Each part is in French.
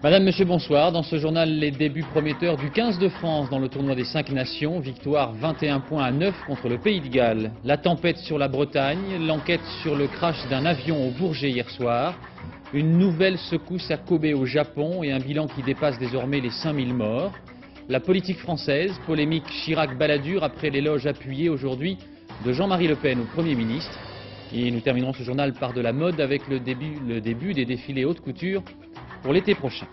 Madame, Monsieur, bonsoir. Dans ce journal, les débuts prometteurs du 15 de France dans le tournoi des 5 nations. Victoire 21 points à 9 contre le Pays de Galles. La tempête sur la Bretagne, l'enquête sur le crash d'un avion au Bourget hier soir. Une nouvelle secousse à Kobe au Japon et un bilan qui dépasse désormais les 5000 morts. La politique française, polémique Chirac-Balladur après l'éloge appuyé aujourd'hui de Jean-Marie Le Pen au Premier ministre. Et nous terminerons ce journal par de la mode avec le début, le début des défilés haute couture pour l'été prochain.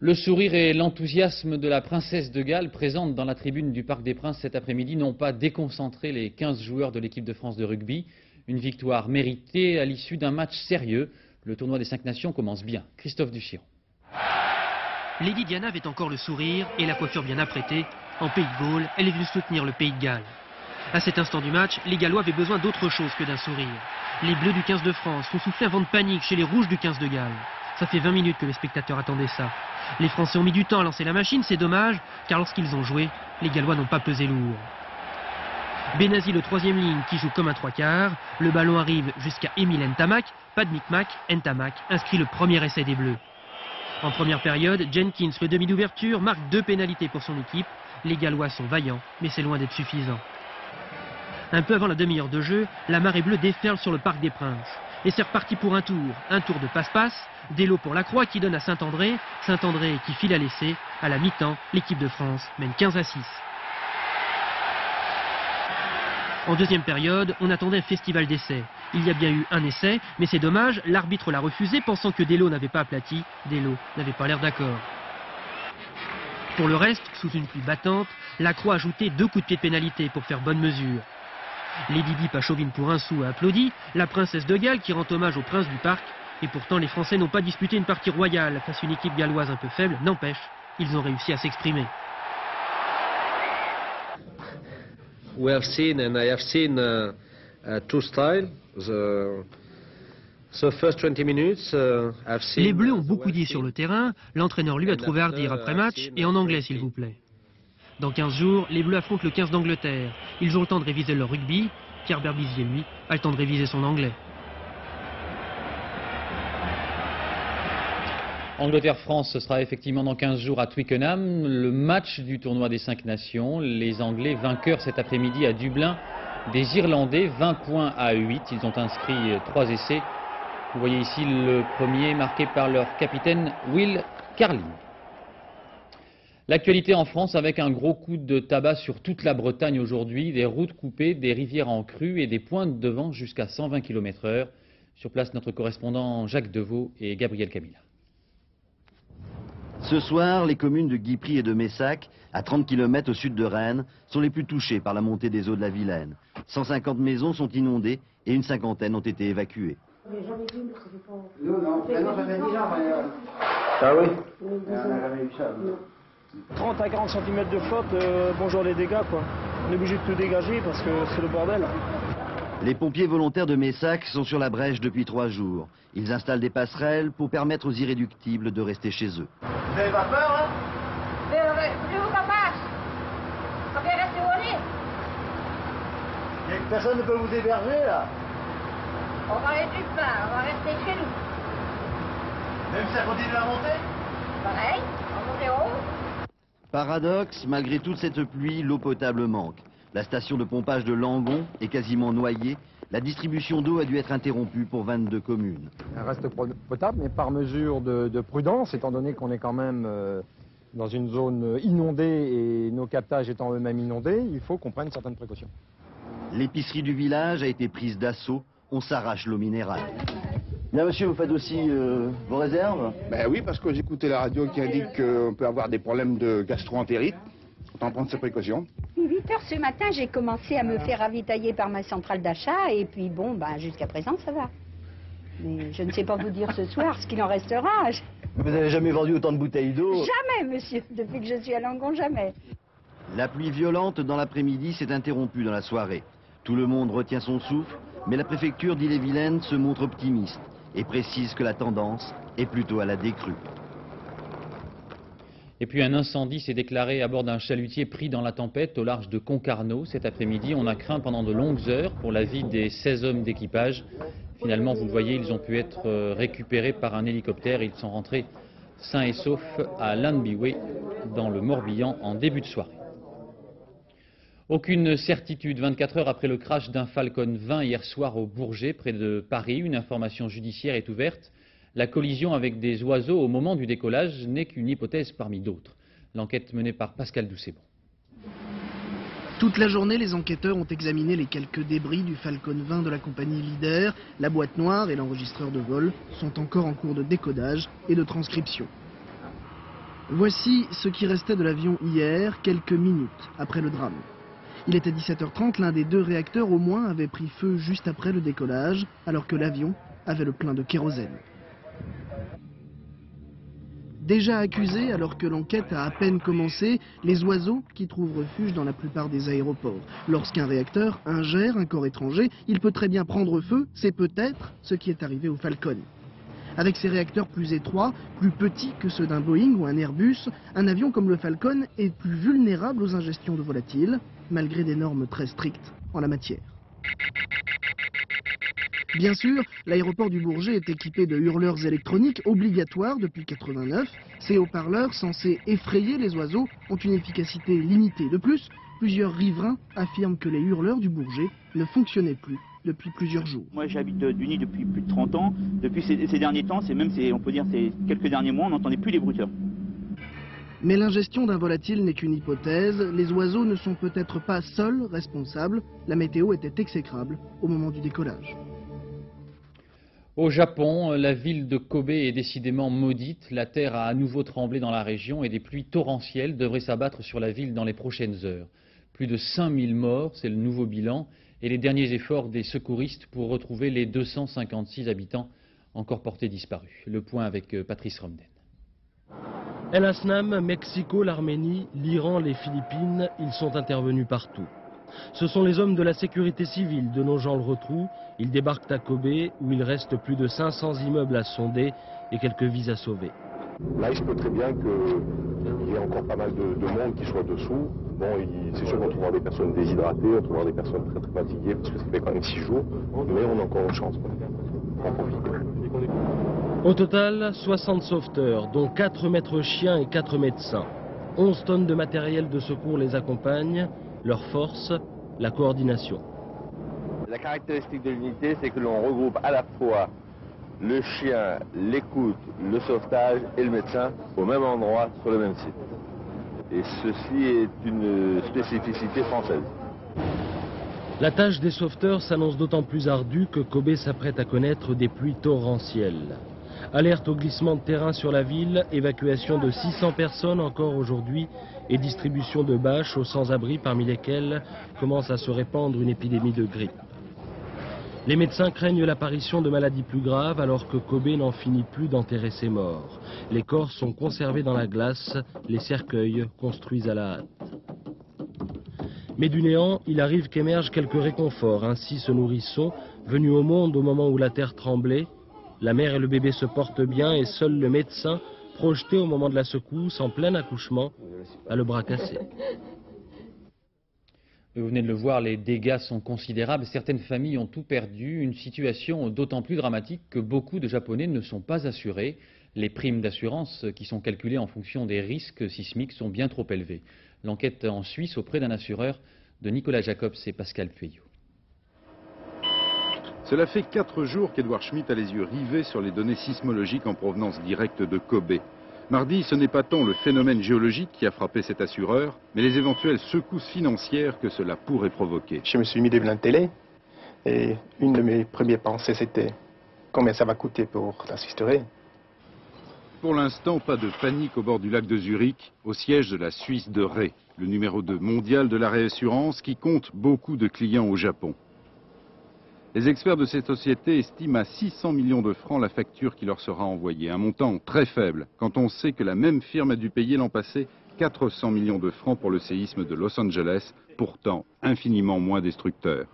Le sourire et l'enthousiasme de la princesse de Galles présente dans la tribune du Parc des Princes cet après-midi n'ont pas déconcentré les 15 joueurs de l'équipe de France de rugby. Une victoire méritée à l'issue d'un match sérieux. Le tournoi des cinq nations commence bien. Christophe Duchiron. Lady Diana avait encore le sourire et la coiffure bien apprêtée. En Pays de Galles, elle est venue soutenir le Pays de Galles. À cet instant du match, les Gallois avaient besoin d'autre chose que d'un sourire. Les Bleus du 15 de France font souffler un vent de panique chez les Rouges du 15 de Galles. Ça fait 20 minutes que les spectateurs attendaient ça. Les Français ont mis du temps à lancer la machine, c'est dommage, car lorsqu'ils ont joué, les Gallois n'ont pas pesé lourd. Benazi, le troisième ligne, qui joue comme un trois quarts. Le ballon arrive jusqu'à Emile Ntamak. Pas de micmac, Ntamak inscrit le premier essai des Bleus. En première période, Jenkins, le demi d'ouverture, marque deux pénalités pour son équipe. Les Gallois sont vaillants, mais c'est loin d'être suffisant. Un peu avant la demi-heure de jeu, la marée bleue déferle sur le Parc des Princes. Et c'est reparti pour un tour. Un tour de passe-passe. Délo pour la Croix qui donne à Saint-André. Saint-André qui file à l'essai. À la mi-temps, l'équipe de France mène 15 à 6. En deuxième période, on attendait un festival d'essais. Il y a bien eu un essai, mais c'est dommage, l'arbitre l'a refusé pensant que Delo n'avait pas aplati. Delo n'avait pas l'air d'accord. Pour le reste, sous une pluie battante, la Croix deux coups de pied de pénalité pour faire bonne mesure. Lady Di Pachovine pour un sou a applaudi, la princesse de Galles qui rend hommage au prince du parc, et pourtant les Français n'ont pas disputé une partie royale face à une équipe galloise un peu faible, n'empêche, ils ont réussi à s'exprimer. we have seen, and I have seen uh, uh, two styles. The, the first 20 minutes, uh, I've seen Les Bleus ont beaucoup dit sur le terrain, l'entraîneur lui a trouvé à après match, et en anglais s'il vous plaît. Dans 15 jours, les Bleus affrontent le 15 d'Angleterre. Ils ont le temps de réviser leur rugby, Pierre Berbizier, lui, a le temps de réviser son anglais. Angleterre-France, ce sera effectivement dans 15 jours à Twickenham. Le match du tournoi des 5 nations. Les Anglais vainqueurs cet après-midi à Dublin des Irlandais, 20 points à 8. Ils ont inscrit 3 essais. Vous voyez ici le premier marqué par leur capitaine Will Carling. L'actualité en France avec un gros coup de tabac sur toute la Bretagne aujourd'hui, des routes coupées, des rivières en crue et des pointes de vent jusqu'à 120 km heure. Sur place, notre correspondant Jacques Deveau et Gabriel Camilla. Ce soir, les communes de Guipry et de Messac, à 30 km au sud de Rennes, sont les plus touchées par la montée des eaux de la Vilaine. 150 maisons sont inondées et une cinquantaine ont été évacuées. Nous, non. Non, j'avais dit là, mais... euh, Ah oui on n'a jamais eu ça. non. 30 à 40 cm de flotte, euh, bonjour les dégâts quoi. On est obligé de tout dégager parce que c'est le bordel. Les pompiers volontaires de Messac sont sur la brèche depuis trois jours. Ils installent des passerelles pour permettre aux irréductibles de rester chez eux. Vous avez pas peur, hein? Plus vous passe On rester où on est Il y a que Personne ne peut vous héberger, là. On va aller nulle part, on va rester chez nous. Même si ça continue à monter? Pareil, on monte en haut. Paradoxe, malgré toute cette pluie, l'eau potable manque. La station de pompage de Langon est quasiment noyée. La distribution d'eau a dû être interrompue pour 22 communes. Elle reste potable, mais par mesure de, de prudence, étant donné qu'on est quand même euh, dans une zone inondée et nos captages étant eux-mêmes inondés, il faut qu'on prenne certaines précautions. L'épicerie du village a été prise d'assaut. On s'arrache l'eau minérale. Bien monsieur, vous faites aussi euh, vos réserves Ben oui, parce que j'ai écouté la radio qui indique qu'on peut avoir des problèmes de gastro-entérite. Autant prendre ses précautions. 8 heures ce matin, j'ai commencé à me faire ravitailler par ma centrale d'achat et puis bon, bah, jusqu'à présent ça va. Mais je ne sais pas vous dire ce soir ce qu'il en restera. Vous n'avez jamais vendu autant de bouteilles d'eau Jamais, monsieur, depuis que je suis à Langon, jamais. La pluie violente dans l'après-midi s'est interrompue dans la soirée. Tout le monde retient son souffle, mais la préfecture d'Ille-et-Vilaine se montre optimiste et précise que la tendance est plutôt à la décrue. Et puis un incendie s'est déclaré à bord d'un chalutier pris dans la tempête au large de Concarneau cet après-midi. On a craint pendant de longues heures pour la vie des 16 hommes d'équipage. Finalement, vous le voyez, ils ont pu être euh, récupérés par un hélicoptère. Ils sont rentrés sains et saufs à Lanbiwe, dans le Morbihan, en début de soirée. Aucune certitude 24 heures après le crash d'un Falcon 20 hier soir au Bourget, près de Paris. Une information judiciaire est ouverte. La collision avec des oiseaux au moment du décollage n'est qu'une hypothèse parmi d'autres. L'enquête menée par Pascal Doucebon. Toute la journée, les enquêteurs ont examiné les quelques débris du Falcon 20 de la compagnie Leader. La boîte noire et l'enregistreur de vol sont encore en cours de décodage et de transcription. Voici ce qui restait de l'avion hier, quelques minutes après le drame. Il était 17h30, l'un des deux réacteurs au moins avait pris feu juste après le décollage, alors que l'avion avait le plein de kérosène. Déjà accusés, alors que l'enquête a à peine commencé, les oiseaux qui trouvent refuge dans la plupart des aéroports. Lorsqu'un réacteur ingère un corps étranger, il peut très bien prendre feu, c'est peut-être ce qui est arrivé au Falcon. Avec ses réacteurs plus étroits, plus petits que ceux d'un Boeing ou un Airbus, un avion comme le Falcon est plus vulnérable aux ingestions de volatiles, malgré des normes très strictes en la matière. Bien sûr, l'aéroport du Bourget est équipé de hurleurs électroniques obligatoires depuis 89. Ces haut-parleurs censés effrayer les oiseaux ont une efficacité limitée. De plus, plusieurs riverains affirment que les hurleurs du Bourget ne fonctionnaient plus depuis plusieurs jours. Moi j'habite Duny depuis plus de 30 ans. Depuis ces, derniers temps, c'est même, on peut dire, ces quelques derniers mois, on n'entendait plus les brouteurs. Mais l'ingestion d'un volatile n'est qu'une hypothèse. Les oiseaux ne sont peut-être pas seuls responsables. La météo était exécrable au moment du décollage. Au Japon, la ville de Kobe est décidément maudite. La terre a à nouveau tremblé dans la région et des pluies torrentielles devraient s'abattre sur la ville dans les prochaines heures. Plus de 5000 morts, c'est le nouveau bilan, et les derniers efforts des secouristes pour retrouver les 256 habitants encore portés disparus. Le point avec euh, Patrice Romden. El Asnam, Mexico, l'Arménie, l'Iran, les Philippines, ils sont intervenus partout. Ce sont les hommes de la sécurité civile de nos gens le retrouvent. Ils débarquent à Kobe où il reste plus de 500 immeubles à sonder et quelques vies à sauver. Là, il se peut très bien qu'il y ait encore pas mal de, monde qui soit dessous. Bon, c'est sûr qu'on trouvera des personnes déshydratées, on trouvera des personnes très très fatiguées parce que ça fait quand même 6 jours, mais on a encore une chance. On profite. Au total, 60 sauveteurs, dont 4 maîtres chiens et 4 médecins. 11 tonnes de matériel de secours les accompagnent, leur force, la coordination. La caractéristique de l'unité, c'est que l'on regroupe à la fois le chien, l'écoute, le sauvetage et le médecin au même endroit, sur le même site. Et ceci est une spécificité française. La tâche des sauveteurs s'annonce d'autant plus ardue que Kobe s'apprête à connaître des pluies torrentielles. Alerte au glissement de terrain sur la ville, évacuation de 600 personnes encore aujourd'hui et distribution de bâches aux sans-abri parmi lesquels commence à se répandre une épidémie de grippe. Les médecins craignent l'apparition de maladies plus graves alors que Kobe n'en finit plus d'enterrer ses morts. Les corps sont conservés dans la glace, les cercueils construits à la hâte. Mais du néant, il arrive qu'émergent quelques réconforts. Ainsi ce nourrisson, venu au monde au moment où la terre tremblait, la mère et le bébé se portent bien et seul le médecin, projeté au moment de la secousse en plein accouchement, a le bras cassé. Vous venez de le voir, les dégâts sont considérables. Certaines familles ont tout perdu. Une situation d'autant plus dramatique que beaucoup de Japonais ne sont pas assurés. Les primes d'assurance qui sont calculées en fonction des risques sismiques sont bien trop élevées. L'enquête en Suisse auprès d'un assureur de Nicolas Jacobs et Pascal Pueyo. Cela fait quatre jours qu'Edouard Schmitt a les yeux rivés sur les données sismologiques en provenance directe de Kobe. Mardi, ce n'est pas tant le phénomène géologique qui a frappé cet assureur, mais les éventuelles secousses financières que cela pourrait provoquer. Je me suis mis devant la télé et une de mes premières pensées c'était combien ça va coûter pour l'assister. Pour l'instant, pas de panique au bord du lac de Zurich, au siège de la Suisse de Ré, le numéro 2 mondial de la réassurance qui compte beaucoup de clients au Japon. Les experts de cette société estiment à 600 millions de francs la facture qui leur sera envoyée, un montant très faible quand on sait que la même firme a dû payer l'an passé 400 millions de francs pour le séisme de Los Angeles, pourtant infiniment moins destructeur.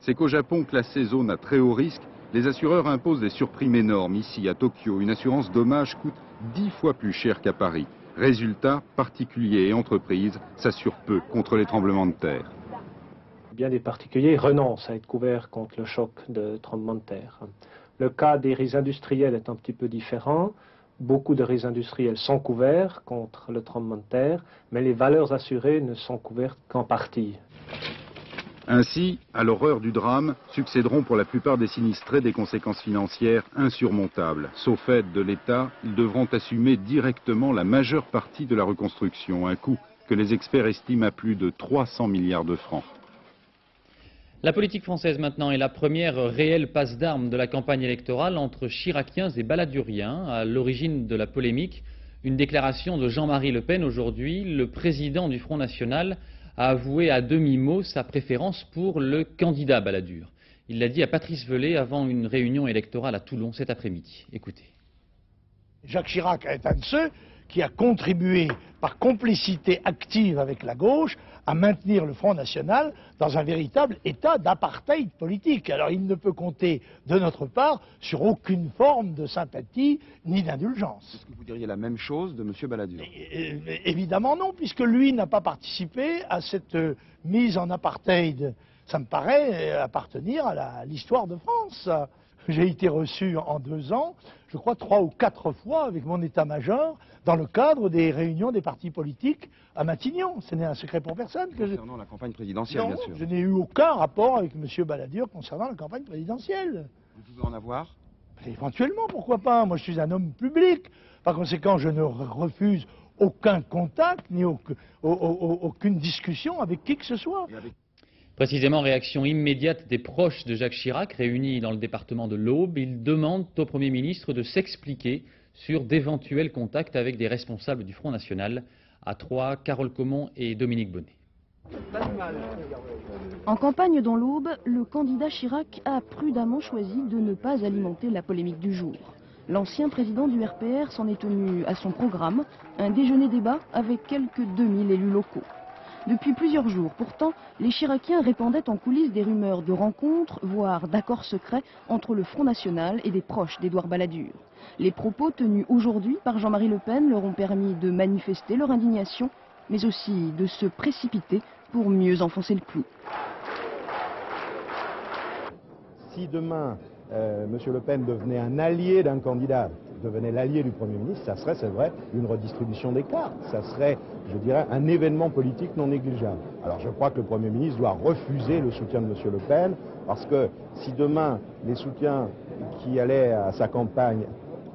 C'est qu'au Japon, classé zone à très haut risque, les assureurs imposent des surprimes énormes. Ici, à Tokyo, une assurance dommage coûte 10 fois plus cher qu'à Paris. Résultat, particuliers et entreprises s'assurent peu contre les tremblements de terre. Bien des particuliers renoncent à être couverts contre le choc de tremblement de terre. Le cas des risques industriels est un petit peu différent. Beaucoup de risques industriels sont couverts contre le tremblement de terre, mais les valeurs assurées ne sont couvertes qu'en partie. Ainsi, à l'horreur du drame, succéderont pour la plupart des sinistrés des conséquences financières insurmontables. Sauf aide de l'État, ils devront assumer directement la majeure partie de la reconstruction, un coût que les experts estiment à plus de 300 milliards de francs. La politique française maintenant est la première réelle passe d'armes de la campagne électorale entre chiraciens et baladuriens. À l'origine de la polémique, une déclaration de Jean-Marie Le Pen aujourd'hui. Le président du Front National a avoué à demi-mot sa préférence pour le candidat Balladur. Il l'a dit à Patrice Velay avant une réunion électorale à Toulon cet après-midi. Écoutez. Jacques Chirac est un de ceux qui a contribué par complicité active avec la gauche à maintenir le Front National dans un véritable état d'apartheid politique. Alors il ne peut compter de notre part sur aucune forme de sympathie ni d'indulgence. Est-ce que vous diriez la même chose de M. Balladur? Évidemment non, puisque lui n'a pas participé à cette euh, mise en apartheid. Ça me paraît euh, appartenir à l'histoire de France. J'ai été reçu en deux ans, je crois trois ou quatre fois avec mon état-major dans le cadre des réunions des partis politiques à Matignon. Ce n'est un secret pour personne. Que concernant je... la campagne présidentielle, non, bien sûr. je n'ai eu aucun rapport avec M. Balladur concernant la campagne présidentielle. Vous pouvez en avoir Éventuellement, pourquoi pas? Moi, je suis un homme public. Par conséquent, je ne refuse aucun contact ni aucune discussion avec qui que ce soit. Précisément, réaction immédiate des proches de Jacques Chirac réunis dans le département de l'Aube. Ils demandent au Premier ministre de s'expliquer sur d'éventuels contacts avec des responsables du Front National. À Troyes, Carole Comon et Dominique Bonnet. En campagne dans l'Aube, le candidat Chirac a prudemment choisi de ne pas alimenter la polémique du jour. L'ancien président du RPR s'en est tenu à son programme, un déjeuner-débat avec quelques 2000 élus locaux. Depuis plusieurs jours, pourtant, les Chiraciens répandaient en coulisses des rumeurs de rencontres, voire d'accords secrets entre le Front National et des proches d'Édouard Balladur. Les propos tenus aujourd'hui par Jean-Marie Le Pen leur ont permis de manifester leur indignation, mais aussi de se précipiter pour mieux enfoncer le clou. Si demain, euh, M. Le Pen devenait un allié d'un candidat devenait l'allié du Premier ministre, ça serait, c'est vrai, une redistribution des cartes. Ça serait, je dirais, un événement politique non négligeable. Alors je crois que le Premier ministre doit refuser le soutien de M. Le Pen, parce que si demain les soutiens qui allaient à sa campagne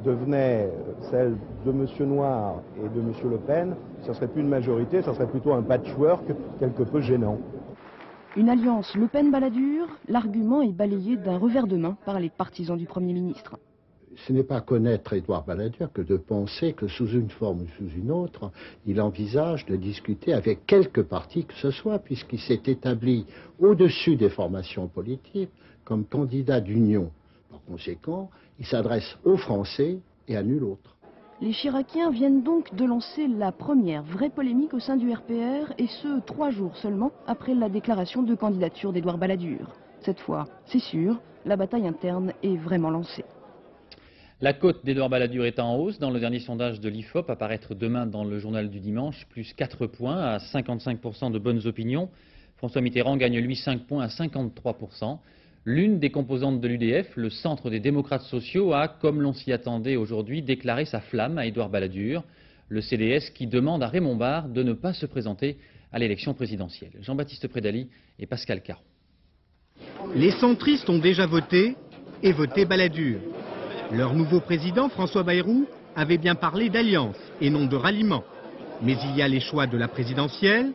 devenaient celles de M. Noir et de M. Le Pen, ce ne serait plus une majorité, ce serait plutôt un patchwork quelque peu gênant. Une alliance Le Pen-Balladur, l'argument est balayé d'un revers de main par les partisans du Premier ministre ce n'est pas connaître Édouard Balladur que de penser que sous une forme ou sous une autre, il envisage de discuter avec quelque parti que ce soit, puisqu'il s'est établi au-dessus des formations politiques comme candidat d'union. Par conséquent, il s'adresse aux Français et à nul autre. Les Chiraciens viennent donc de lancer la première vraie polémique au sein du RPR, et ce, trois jours seulement après la déclaration de candidature d'Édouard Balladur. Cette fois, c'est sûr, la bataille interne est vraiment lancée. La cote d'Edouard Balladur est en hausse dans le dernier sondage de l'IFOP à paraître demain dans le journal du dimanche, plus 4 points à 55% de bonnes opinions. François Mitterrand gagne lui 5 points à 53%. L'une des composantes de l'UDF, le Centre des démocrates sociaux, a, comme l'on s'y attendait aujourd'hui, déclaré sa flamme à Édouard Balladur, le CDS qui demande à Raymond Barre de ne pas se présenter à l'élection présidentielle. Jean-Baptiste Prédali et Pascal Caron. Les centristes ont déjà voté et voté Balladur. Leur nouveau président, François Bayrou, avait bien parlé d'alliance et non de ralliement. Mais il y a les choix de la présidentielle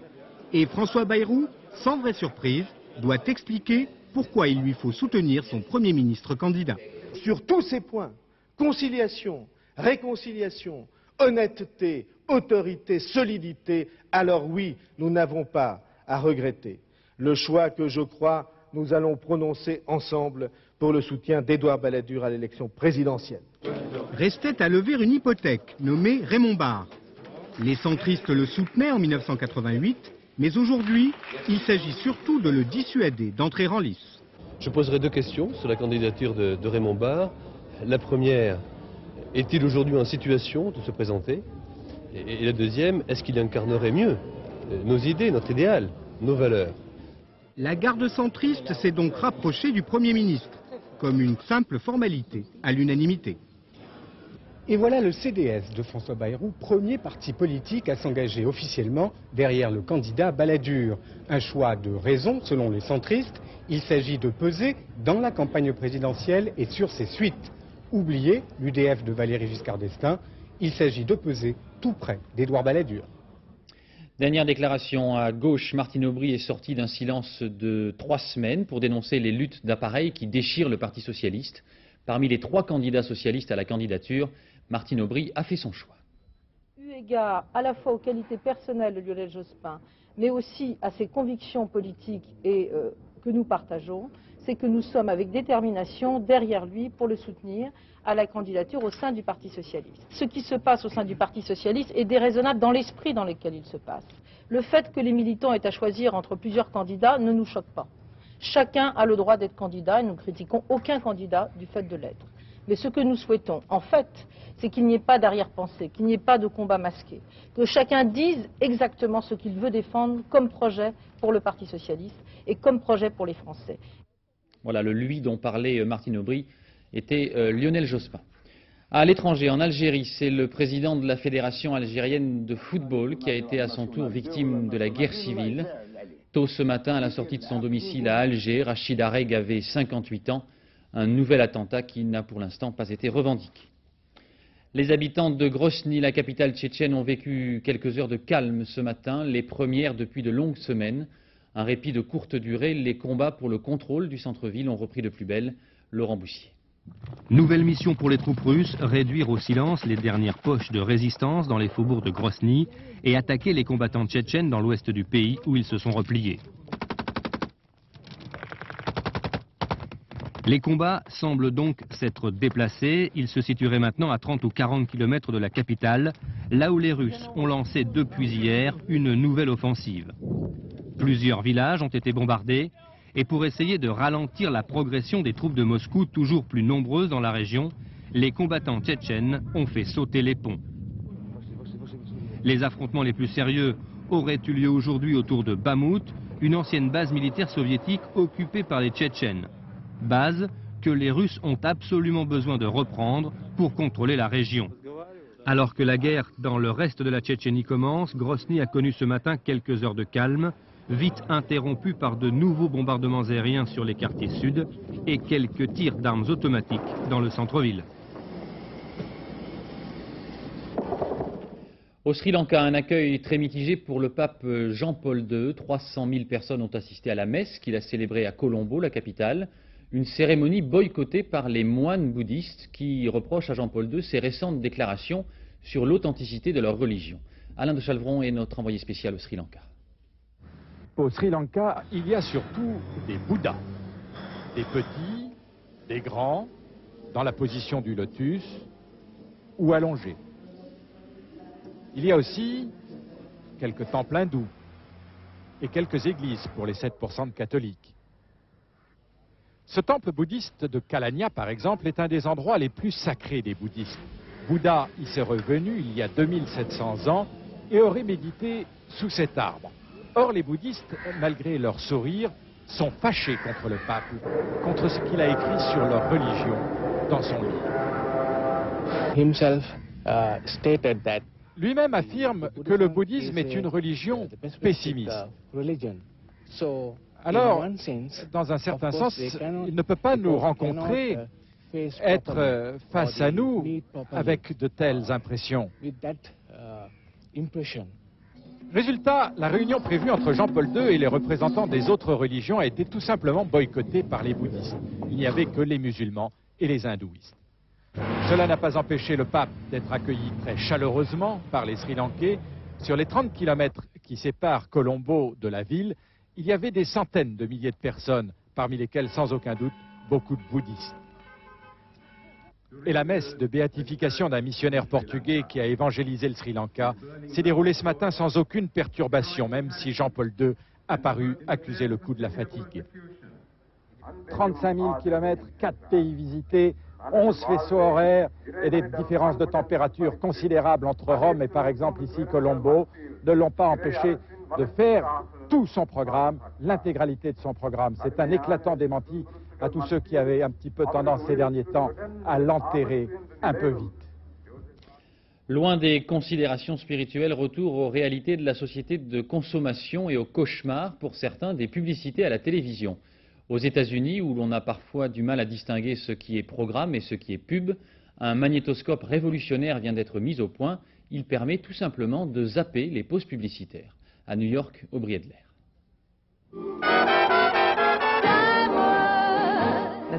et François Bayrou, sans vraie surprise, doit expliquer pourquoi il lui faut soutenir son Premier ministre candidat. Sur tous ces points, conciliation, réconciliation, honnêteté, autorité, solidité, alors oui, nous n'avons pas à regretter. Le choix que je crois nous allons prononcer ensemble pour le soutien d'Édouard Balladur à l'élection présidentielle. Restait à lever une hypothèque nommée Raymond Barre. Les centristes le soutenaient en 1988, mais aujourd'hui, il s'agit surtout de le dissuader d'entrer en lice. Je poserai deux questions sur la candidature de, Raymond Barre. La première, est-il aujourd'hui en situation de se présenter? Et, la deuxième, est-ce qu'il incarnerait mieux nos idées, notre idéal, nos valeurs? La garde centriste s'est donc rapprochée du Premier ministre, comme une simple formalité, à l'unanimité. Et voilà le CDS de François Bayrou, premier parti politique à s'engager officiellement derrière le candidat Balladur. Un choix de raison, selon les centristes. Il s'agit de peser dans la campagne présidentielle et sur ses suites. Oubliez l'UDF de Valéry Giscard d'Estaing. Il s'agit de peser tout près d'Édouard Balladur. Dernière déclaration à gauche, Martine Aubry est sortie d'un silence de trois semaines pour dénoncer les luttes d'appareils qui déchirent le Parti socialiste. Parmi les trois candidats socialistes à la candidature, Martine Aubry a fait son choix. Eu égard à la fois aux qualités personnelles de Lionel Jospin, mais aussi à ses convictions politiques et euh, que nous partageons, c'est que nous sommes avec détermination derrière lui pour le soutenir à la candidature au sein du Parti socialiste. Ce qui se passe au sein du Parti socialiste est déraisonnable dans l'esprit dans lequel il se passe. Le fait que les militants aient à choisir entre plusieurs candidats ne nous choque pas. Chacun a le droit d'être candidat et nous ne critiquons aucun candidat du fait de l'être. Mais ce que nous souhaitons, en fait, c'est qu'il n'y ait pas d'arrière-pensée, qu'il n'y ait pas de combat masqué, que chacun dise exactement ce qu'il veut défendre comme projet pour le Parti socialiste et comme projet pour les Français. Voilà, le lui dont parlait euh, Martine Aubry était euh, Lionel Jospin. À l'étranger, en Algérie, c'est le président de la Fédération algérienne de football qui a été à son tour victime de la guerre civile. Tôt ce matin, à la sortie de son domicile à Alger, Rachid Areg avait 58 ans. Un nouvel attentat qui n'a pour l'instant pas été revendiqué. Les habitants de Grosny, la capitale tchétchène, ont vécu quelques heures de calme ce matin, les premières depuis de longues semaines. Un répit de courte durée, les combats pour le contrôle du centre-ville ont repris de plus belle. Laurent Boussier. Nouvelle mission pour les troupes russes, réduire au silence les dernières poches de résistance dans les faubourgs de Grosny et attaquer les combattants tchétchènes dans l'ouest du pays où ils se sont repliés. Les combats semblent donc s'être déplacés. Ils se situeraient maintenant à 30 ou 40 km de la capitale, là où les Russes ont lancé depuis hier une nouvelle offensive. Plusieurs villages ont été bombardés et pour essayer de ralentir la progression des troupes de Moscou toujours plus nombreuses dans la région, les combattants tchétchènes ont fait sauter les ponts. Les affrontements les plus sérieux auraient eu lieu aujourd'hui autour de Bamout, une ancienne base militaire soviétique occupée par les Tchétchènes. Base que les Russes ont absolument besoin de reprendre pour contrôler la région. Alors que la guerre dans le reste de la Tchétchénie commence, Grosny a connu ce matin quelques heures de calme, vite interrompue par de nouveaux bombardements aériens sur les quartiers sud et quelques tirs d'armes automatiques dans le centre-ville. Au Sri Lanka, un accueil très mitigé pour le pape Jean-Paul II. 300 000 personnes ont assisté à la messe qu'il a célébrée à Colombo, la capitale. Une cérémonie boycottée par les moines bouddhistes qui reprochent à Jean-Paul II ses récentes déclarations sur l'authenticité de leur religion. Alain de Chalvron est notre envoyé spécial au Sri Lanka. Au Sri Lanka, il y a surtout des Bouddhas. Des petits, des grands, dans la position du lotus ou allongés. Il y a aussi quelques temples hindous et quelques églises pour les 7% de catholiques. Ce temple bouddhiste de Kalania, par exemple, est un des endroits les plus sacrés des bouddhistes. Bouddha y s'est revenu il y a 2700 ans et aurait médité sous cet arbre. Or, les bouddhistes, malgré leur sourire, sont fâchés contre le pape, contre ce qu'il a écrit sur leur religion dans son livre. Uh, Lui-même affirme que le bouddhisme est une religion pessimiste. Alors, dans un certain sens, il ne peut pas nous rencontrer, être face à nous avec de telles impressions. Résultat, la réunion prévue entre Jean-Paul II et les représentants des autres religions a été tout simplement boycottée par les bouddhistes. Il n'y avait que les musulmans et les hindouistes. Cela n'a pas empêché le pape d'être accueilli très chaleureusement par les Sri Lankais. Sur les 30 kilomètres qui séparent Colombo de la ville, il y avait des centaines de milliers de personnes, parmi lesquelles, sans aucun doute, beaucoup de bouddhistes. Et la messe de béatification d'un missionnaire portugais qui a évangélisé le Sri Lanka s'est déroulée ce matin sans aucune perturbation, même si Jean-Paul II a paru accuser le coup de la fatigue. 35 000 kilomètres, 4 pays visités, 11 faisceaux horaires et des différences de température considérables entre Rome et par exemple ici Colombo ne l'ont pas empêché de faire tout son programme, l'intégralité de son programme. C'est un éclatant démenti à tous ceux qui avaient un petit peu tendance ces derniers temps à l'enterrer un peu vite. Loin des considérations spirituelles, retour aux réalités de la société de consommation et au cauchemar, pour certains, des publicités à la télévision. Aux États-Unis, où l'on a parfois du mal à distinguer ce qui est programme et ce qui est pub, un magnétoscope révolutionnaire vient d'être mis au point. Il permet tout simplement de zapper les pauses publicitaires. À New York, au de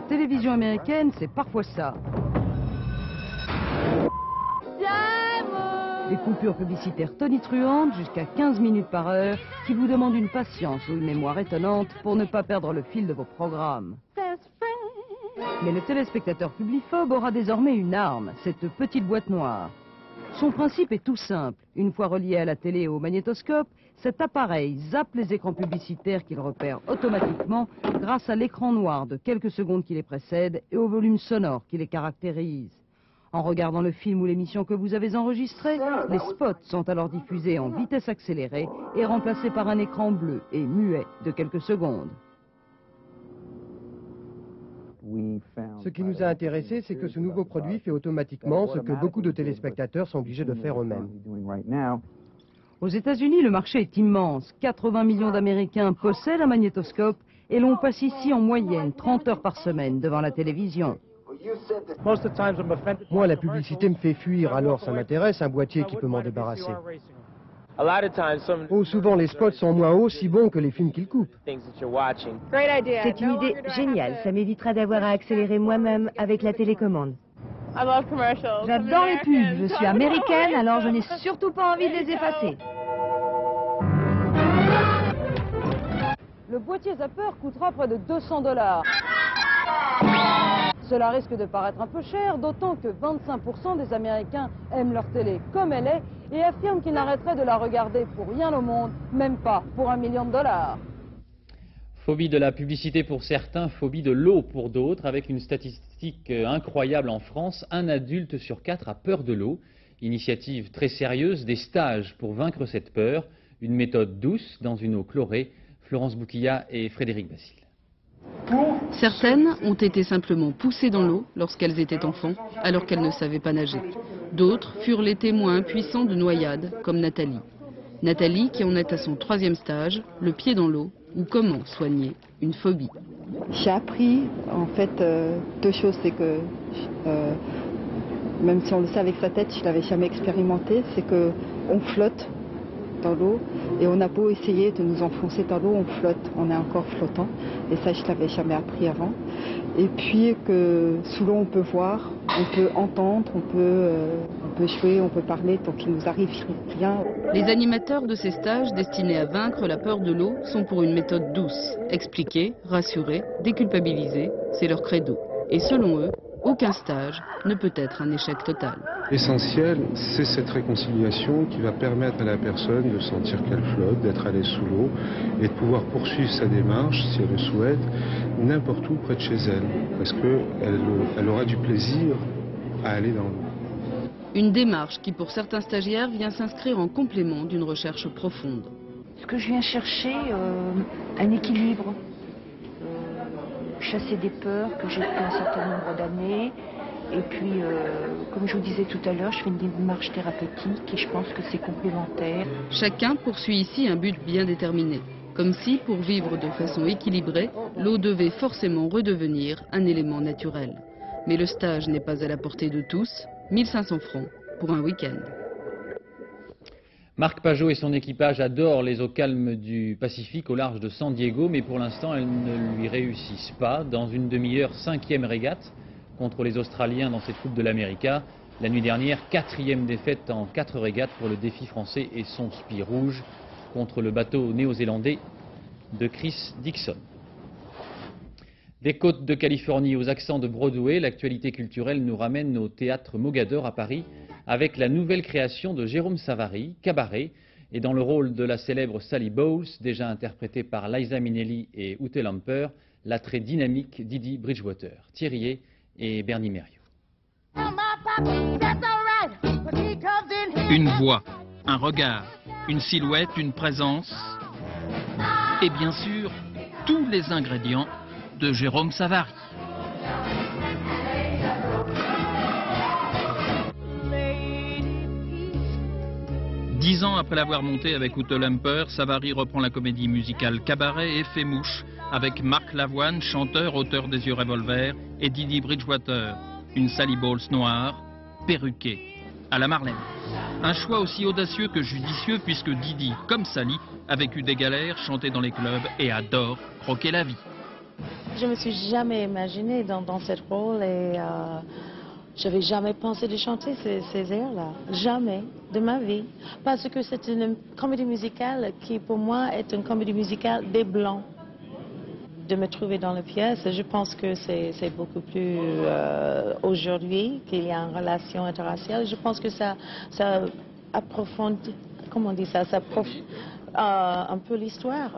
télévision américaine, c'est parfois ça. Des coupures publicitaires tonitruantes jusqu'à 15 minutes par heure qui vous demandent une patience ou une mémoire étonnante pour ne pas perdre le fil de vos programmes. Mais le téléspectateur publiphobe aura désormais une arme, cette petite boîte noire. Son principe est tout simple. Une fois relié à la télé et au magnétoscope, cet appareil zappe les écrans publicitaires qu'il repère automatiquement grâce à l'écran noir de quelques secondes qui les précèdent et au volume sonore qui les caractérise. En regardant le film ou l'émission que vous avez enregistré, les spots sont alors diffusés en vitesse accélérée et remplacés par un écran bleu et muet de quelques secondes. Ce qui nous a intéressé, c'est que ce nouveau produit fait automatiquement ce que beaucoup de téléspectateurs sont obligés de faire eux-mêmes. Aux États-Unis, le marché est immense. 80 millions d'Américains possèdent un magnétoscope et l'on passe ici en moyenne 30 heures par semaine devant la télévision. Moi, la publicité me fait fuir, alors ça m'intéresse, un boîtier qui peut m'en débarrasser. Oh, souvent, les spots sont moins aussi bons que les films qu'ils coupent. C'est une idée géniale. Ça m'évitera d'avoir à accélérer moi-même avec la télécommande. J'adore les pubs. Je suis américaine, alors je n'ai surtout pas envie de les effacer. Le boîtier Zapper coûtera près de 200 dollars. Cela risque de paraître un peu cher, d'autant que 25% des Américains aiment leur télé comme elle est et affirment qu'ils n'arrêteraient de la regarder pour rien au monde, même pas pour un million de dollars. Phobie de la publicité pour certains, phobie de l'eau pour d'autres, avec une statistique incroyable en France, un adulte sur quatre a peur de l'eau. Initiative très sérieuse, des stages pour vaincre cette peur, une méthode douce dans une eau chlorée. Florence Bouquilla et Frédéric Basile. Certaines ont été simplement poussées dans l'eau lorsqu'elles étaient enfants, alors qu'elles ne savaient pas nager. D'autres furent les témoins puissants de noyades, comme Nathalie. Nathalie qui en est à son troisième stage, le pied dans l'eau, ou comment soigner une phobie. J'ai appris en fait euh, deux choses, c'est que euh, même si on le sait avec sa tête, je ne l'avais jamais expérimenté, c'est qu'on flotte dans l'eau et on a beau essayer de nous enfoncer dans l'eau, on flotte, on est encore flottant et ça je l'avais jamais appris avant. Et puis que sous l'eau on peut voir, on peut entendre, on peut, euh, on peut jouer, on peut parler, donc il nous arrive rien. Les animateurs de ces stages destinés à vaincre la peur de l'eau sont pour une méthode douce. Expliquer, rassurer, déculpabiliser, c'est leur credo. Et selon eux, aucun stage ne peut être un échec total. L'essentiel, c'est cette réconciliation qui va permettre à la personne de sentir qu'elle flotte, d'être l'aise sous l'eau et de pouvoir poursuivre sa démarche, si elle le souhaite, n'importe où près de chez elle, parce qu'elle elle aura du plaisir à aller dans l'eau. Une démarche qui, pour certains stagiaires, vient s'inscrire en complément d'une recherche profonde. Ce que je viens chercher, euh, un équilibre, chasser des peurs que j'ai depuis un certain nombre d'années. Et puis, euh, comme je vous disais tout à l'heure, je fais une démarche thérapeutique et je pense que c'est complémentaire. Chacun poursuit ici un but bien déterminé. Comme si, pour vivre de façon équilibrée, l'eau devait forcément redevenir un élément naturel. Mais le stage n'est pas à la portée de tous, 1500 francs pour un week-end. Marc Pajot et son équipage adorent les eaux calmes du Pacifique au large de San Diego, mais pour l'instant, elles ne lui réussissent pas. Dans une demi-heure, cinquième régate contre les Australiens dans cette Coupe de l'América. La nuit dernière, quatrième défaite en quatre régates pour le défi français et son spi rouge contre le bateau néo-zélandais de Chris Dixon. Des côtes de Californie aux accents de Broadway, l'actualité culturelle nous ramène au théâtre Mogador à Paris avec la nouvelle création de Jérôme Savary, Cabaret, et dans le rôle de la célèbre Sally Bowles, déjà interprétée par Liza Minnelli et Ute Lamper, la très dynamique Didi Bridgewater, Thierry et Bernie Merriot. Une voix, un regard, une silhouette, une présence et bien sûr tous les ingrédients de Jérôme Savary. Dix ans après l'avoir monté avec Ute Lemper, Savary reprend la comédie musicale Cabaret et fait mouche avec Marc Lavoine, chanteur, auteur des Yeux Revolver, et Didi Bridgewater, une Sally Bowles noire, perruquée, à la Marlène. Un choix aussi audacieux que judicieux puisque Didi, comme Sally, a vécu des galères, chanté dans les clubs et adore croquer la vie. Je me suis jamais imaginée dans, cette rôle et euh, je n'avais jamais pensé de chanter ces, airs-là. Jamais de ma vie. Parce que c'est une comédie musicale qui, pour moi, est une comédie musicale des Blancs. De me trouver dans la pièce, je pense que c'est beaucoup plus euh, aujourd'hui qu'il y a une relation interraciale. Je pense que ça, ça approfondit, comment on dit ça, ça approfondit un peu l'histoire.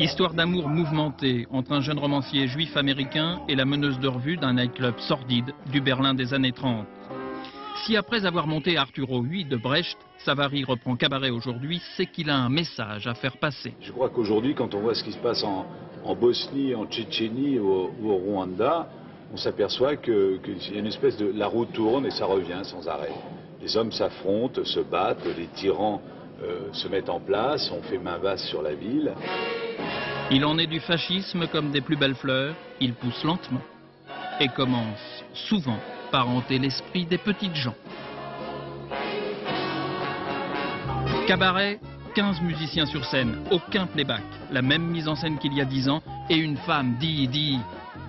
Histoire d'amour mouvementée entre un jeune romancier juif américain et la meneuse de revue d'un nightclub sordide du Berlin des années 30. Si après avoir monté Arturo 8 de Brecht, Savary reprend Cabaret aujourd'hui, c'est qu'il a un message à faire passer. Je crois qu'aujourd'hui, quand on voit ce qui se passe en, Bosnie, en Tchétchénie ou, au Rwanda, on s'aperçoit que, y a une espèce de... La roue tourne et ça revient sans arrêt. Les hommes s'affrontent, se battent, les tyrans euh, se mettent en place, on fait main basse sur la ville. Il en est du fascisme comme des plus belles fleurs, il pousse lentement et commence souvent par hanter l'esprit des petites gens. Cabaret, 15 musiciens sur scène, aucun playback, la même mise en scène qu'il y a 10 ans et une femme dit, dit,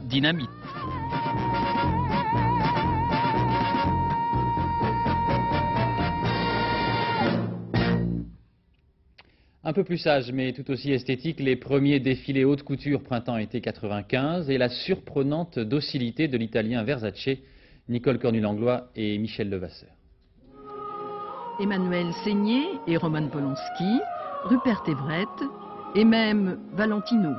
dynamite. Peu plus sage, mais tout aussi esthétique, les premiers défilés haute couture printemps-été 95 et la surprenante docilité de l'italien Versace, Nicole Cornu-Langlois et Michel Levasseur. Emmanuel Seigné et Roman Polanski, Rupert Everett et même Valentino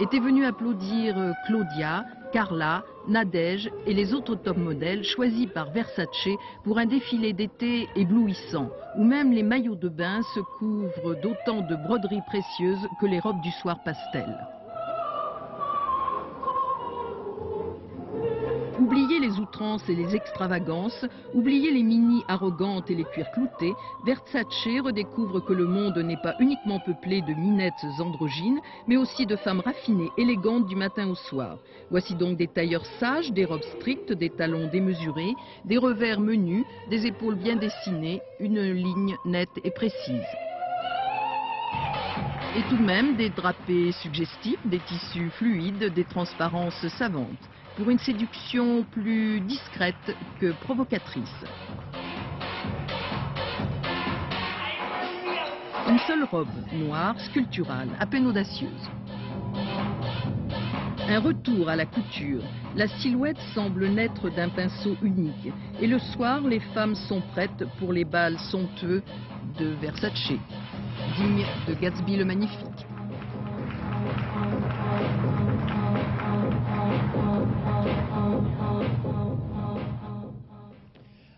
étaient venus applaudir Claudia, Carla, Nadège et les autres top modèles choisis par Versace pour un défilé d'été éblouissant, où même les maillots de bain se couvrent d'autant de broderies précieuses que les robes du soir pastel. Et les extravagances, oubliez les mini arrogantes et les cuirs cloutés, Versace redécouvre que le monde n'est pas uniquement peuplé de minettes androgynes, mais aussi de femmes raffinées, élégantes du matin au soir. Voici donc des tailleurs sages, des robes strictes, des talons démesurés, des revers menus, des épaules bien dessinées, une ligne nette et précise. Et tout de même des drapés suggestifs, des tissus fluides, des transparences savantes pour une séduction plus discrète que provocatrice. Une seule robe noire, sculpturale, à peine audacieuse. Un retour à la couture. La silhouette semble naître d'un pinceau unique. Et le soir, les femmes sont prêtes pour les bals somptueux de Versace, digne de Gatsby le Magnifique.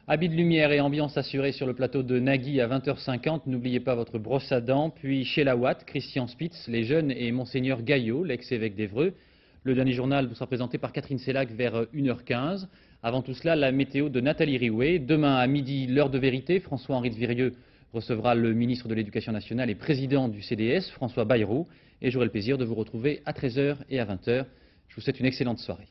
Habit de lumière et ambiance assurée sur le plateau de Nagui à 20h50. N'oubliez pas votre brosse à dents. Puis chez la Watt, Christian Spitz, les jeunes et Monseigneur Gaillot, l'ex-évêque d'Evreux. Le dernier journal vous sera présenté par Catherine Sellac vers 1h15. Avant tout cela, la météo de Nathalie Riouet. Demain à midi, l'heure de vérité. François-Henri de Virieux recevra le ministre de l'Éducation nationale et président du CDS, François Bayrou. Et j'aurai le plaisir de vous retrouver à 13h et à 20h. Je vous souhaite une excellente soirée.